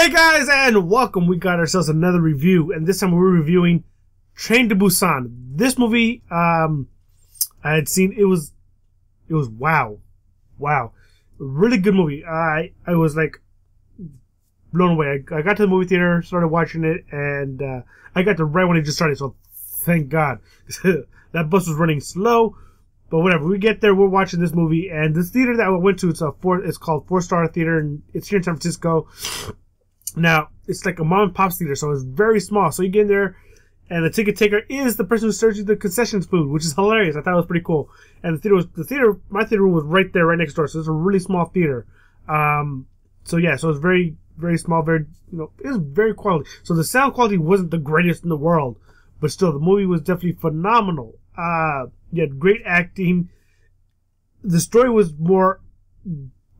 Hey guys, and welcome. We got ourselves another review, and this time we're reviewing Train to Busan. This movie, um, I had seen. It was, it was wow, wow, really good movie. I I was like blown away. I, I got to the movie theater, started watching it, and uh, I got to right when it just started. So thank God. that bus was running slow, but whatever. We get there, we're watching this movie, and this theater that we went to, it's a four. It's called Four Star Theater, and it's here in San Francisco. Now it's like a mom and pop theater, so it's very small. So you get in there, and the ticket taker is the person who serves you the concessions food, which is hilarious. I thought it was pretty cool. And the theater was the theater. My theater room was right there, right next door. So it's a really small theater. Um, so yeah, so it's very very small, very you know, it was very quality. So the sound quality wasn't the greatest in the world, but still the movie was definitely phenomenal. Uh, you had great acting. The story was more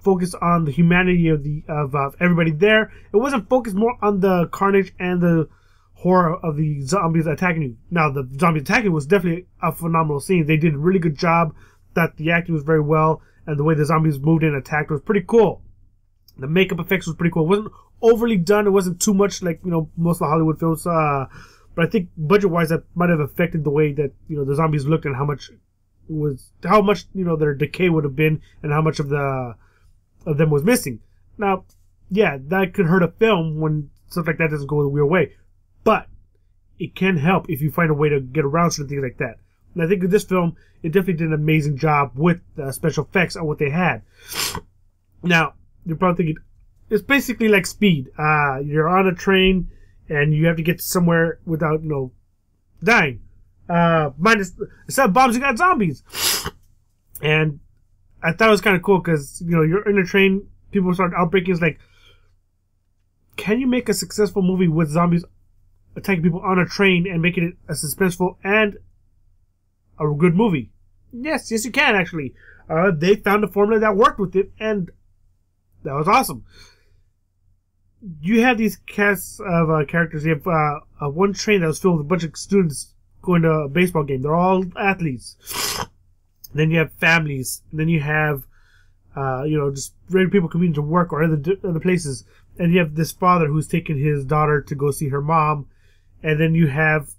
focused on the humanity of the of uh, everybody there. It wasn't focused more on the carnage and the horror of the zombies attacking you. Now the zombies attacking was definitely a phenomenal scene. They did a really good job. That the acting was very well, and the way the zombies moved and attacked was pretty cool. The makeup effects was pretty cool. It wasn't overly done. It wasn't too much like you know most of the Hollywood films. Uh, but I think budget wise, that might have affected the way that you know the zombies looked and how much was how much you know their decay would have been and how much of the of them was missing. Now, yeah, that could hurt a film when stuff like that doesn't go the real way, but it can help if you find a way to get around certain things like that. And I think in this film, it definitely did an amazing job with the special effects on what they had. Now, you're probably thinking, it's basically like speed. Uh, you're on a train and you have to get somewhere without, you know, dying. Uh, minus, instead of bombs, you got zombies. And I thought it was kind of cool because, you know, you're in a train, people start outbreaking. It's like, can you make a successful movie with zombies attacking people on a train and making it a suspenseful and a good movie? Yes, yes, you can actually. Uh, they found a formula that worked with it, and that was awesome. You have these casts of uh, characters. You have uh, uh, one train that was filled with a bunch of students going to a baseball game. They're all athletes. Then you have families. Then you have, uh, you know, just regular people coming to work or other other places. And you have this father who's taking his daughter to go see her mom. And then you have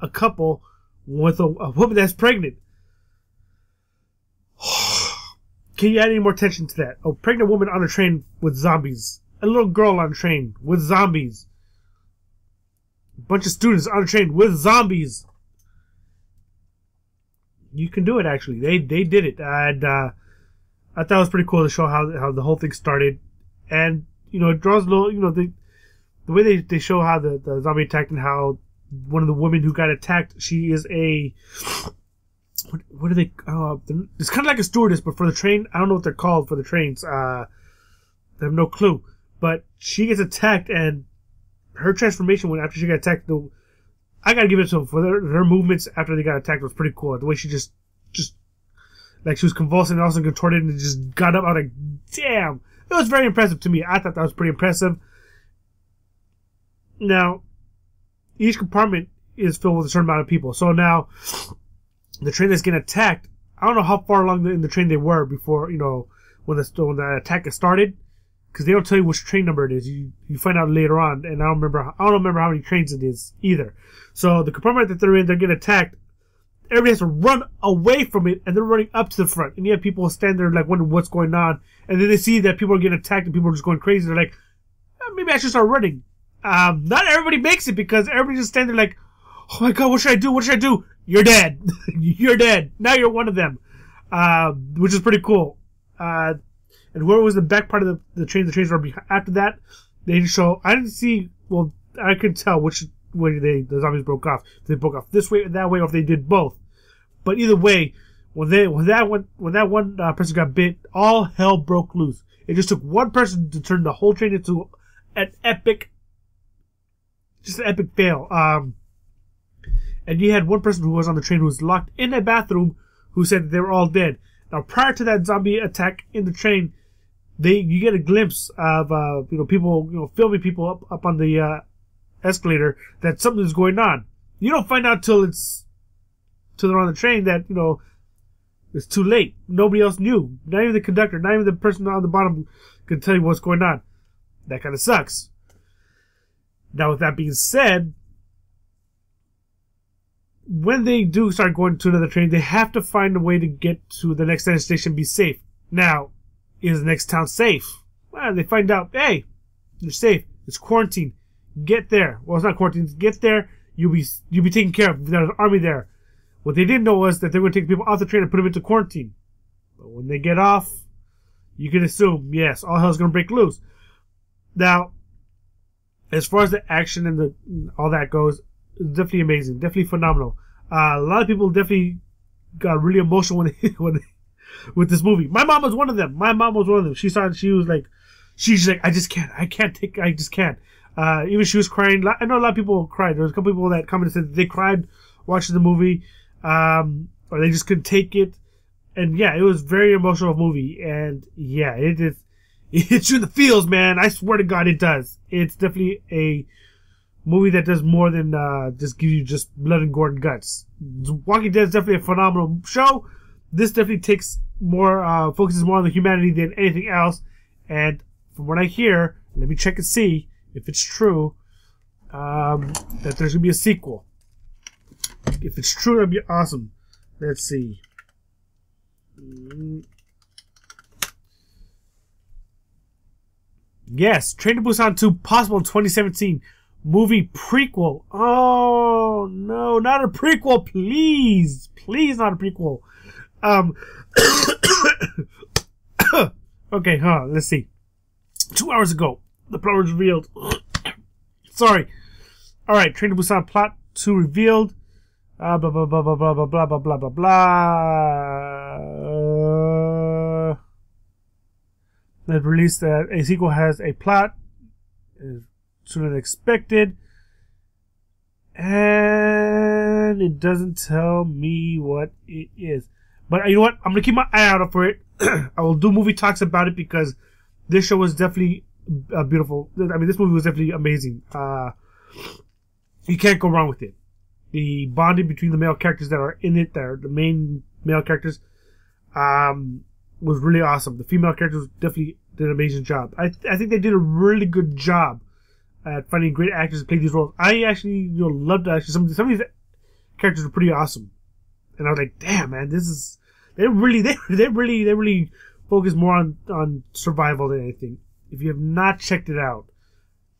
a couple with a, a woman that's pregnant. Can you add any more tension to that? A pregnant woman on a train with zombies. A little girl on a train with zombies. A bunch of students on a train with zombies. You can do it actually. They they did it. And uh, I thought it was pretty cool to show how how the whole thing started. And you know, it draws a little you know, the the way they, they show how the, the zombie attacked and how one of the women who got attacked, she is a what, what are they? Uh, it's kind of like a stewardess, but for the train, I don't know what they're called for the trains. Uh, I have no clue. But she gets attacked, and her transformation when after she got attacked, the I gotta give it to her for their, her movements after they got attacked was pretty cool. The way she just, just like she was convulsing and also contorted and just got up. I was like, damn, it was very impressive to me. I thought that was pretty impressive. Now, each compartment is filled with a certain amount of people. So now, the train that's getting attacked. I don't know how far along in the train they were before you know when the when the attack started, because they don't tell you which train number it is. You you find out later on, and I don't remember. I don't remember how many trains it is either. So the compartment that they're in, they're getting attacked. Everybody has to run away from it, and they're running up to the front. And you have people stand there like wondering what's going on, and then they see that people are getting attacked and people are just going crazy. They're like, oh, maybe I should start running. Um, not everybody makes it because everybody just stand there like, oh my god, what should I do? What should I do? You're dead. you're dead. Now you're one of them, uh, which is pretty cool. Uh, and whoever was the back part of the, the train, the trains were. After that, they didn't show. I didn't see. Well, I could tell which way they the zombies broke off. If they broke off this way, or that way, or if they did both. But either way, when they when that one when that one uh, person got bit, all hell broke loose. It just took one person to turn the whole train into an epic, just an epic fail. Um, and you had one person who was on the train who was locked in a bathroom who said they were all dead. Now, prior to that zombie attack in the train, they you get a glimpse of uh, you know people you know filming people up up on the uh, escalator that something's going on. You don't find out till it's till they're on the train that you know it's too late. Nobody else knew. Not even the conductor. Not even the person on the bottom could tell you what's going on. That kind of sucks. Now, with that being said, when they do start going to another train, they have to find a way to get to the next station be safe. Now, is the next town safe? Well, they find out, hey, you're safe. It's quarantine. Get there. Well, it's not quarantine. Get there. You'll be you'll be taken care of. There's an army there. What they didn't know was that they were going to take people off the train and put them into quarantine. But when they get off, you can assume, yes, all hell's going to break loose. Now, as far as the action and the all that goes, definitely amazing, definitely phenomenal. Uh, a lot of people definitely got really emotional when they, when they, with this movie. My mom was one of them. My mom was one of them. She started. She was like, she's like, I just can't. I can't take. I just can't. Uh, even she was crying. I know a lot of people cried. There was a couple people that commented said they cried watching the movie, um, or they just couldn't take it. And yeah, it was very emotional movie. And yeah, it is. It hits you in the feels, man. I swear to God, it does. It's definitely a movie that does more than uh, just give you just blood and gore and guts. Walking Dead is definitely a phenomenal show. This definitely takes more uh, focuses more on the humanity than anything else. And from what I hear, let me check and see if it's true um, that there's gonna be a sequel. If it's true, that'd be awesome. Let's see. Mm. Yes, Train to Busan 2 possible in 2017. Movie prequel. Oh no, not a prequel, please. Please not a prequel. Um Okay, huh, let's see. Two hours ago, the plot was revealed. Sorry. Alright, Train to Busan plot 2 revealed. Uh, blah blah blah blah blah blah blah blah blah blah blah. Uh, that released that a sequel has a plot is sooner than expected, and it doesn't tell me what it is. But you know what? I'm gonna keep my eye out for it. I will do movie talks about it because this show was definitely uh, beautiful. I mean, this movie was definitely amazing. Uh, you can't go wrong with it the bonding between the male characters that are in it, that are the main male characters, um, was really awesome. The female characters definitely did an amazing job. I, I think they did a really good job at finding great actors to play these roles. I actually you know loved actually some some of these characters were pretty awesome, and I was like, damn man, this is they really they they really they really focus more on on survival than anything. If you have not checked it out,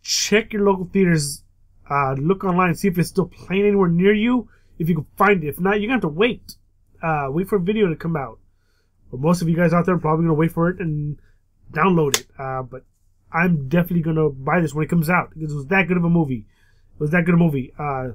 check your local theaters uh, look online, see if it's still playing anywhere near you. If you can find it. If not, you're gonna have to wait. Uh, wait for a video to come out. But most of you guys out there are probably gonna wait for it and download it. Uh, but I'm definitely gonna buy this when it comes out because it was that good of a movie. It was that good of a movie. Uh,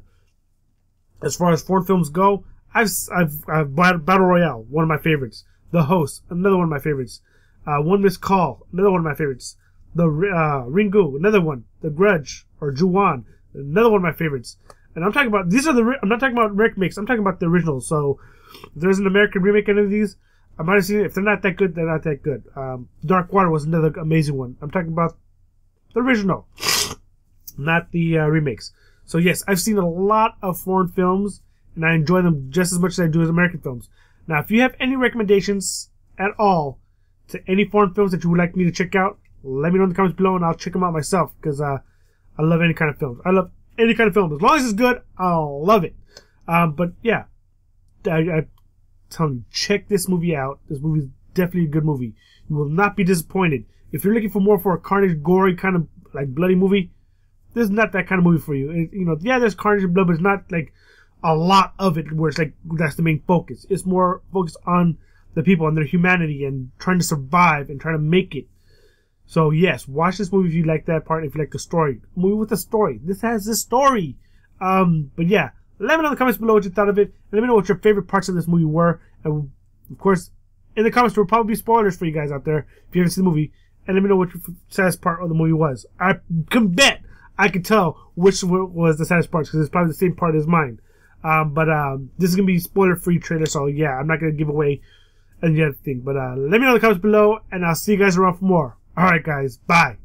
as far as foreign films go, I've I've, I've Battle Royale, one of my favorites. The Host, another one of my favorites. Uh, one Missed Call, another one of my favorites. The uh, Ringu, another one. The Grudge or Ju-On, Another one of my favorites. And I'm talking about these are the. I'm not talking about remakes. I'm talking about the originals. So if there's an American remake any of these, I might have seen it. If they're not that good, they're not that good. Um, Dark Water was another amazing one. I'm talking about the original, not the uh, remakes. So yes, I've seen a lot of foreign films, and I enjoy them just as much as I do as American films. Now, if you have any recommendations at all to any foreign films that you would like me to check out, let me know in the comments below, and I'll check them out myself because uh, I love any kind of films. I love any kind of film. As long as it's good, I'll love it. Um, but yeah, I, I tell you, check this movie out. This movie is definitely a good movie. You will not be disappointed. If you're looking for more for a carnage, gory kind of like bloody movie, this is not that kind of movie for you. It, you know, yeah, there's carnage and blood, but it's not like a lot of it where it's like that's the main focus. It's more focused on the people and their humanity and trying to survive and trying to make it so yes, watch this movie if you like that part. If you like the story, movie with a story. This has a story. Um, but yeah, let me know in the comments below what you thought of it. Let me know what your favorite parts of this movie were. And of course, in the comments there will probably be spoilers for you guys out there if you haven't seen the movie. And let me know what your saddest part of the movie was. I can bet I can tell which was the saddest part because it's probably the same part as mine. Um, but um, this is gonna be spoiler free trailer, so yeah, I'm not gonna give away any other thing. But uh, let me know in the comments below, and I'll see you guys around for more. All right, guys. Bye.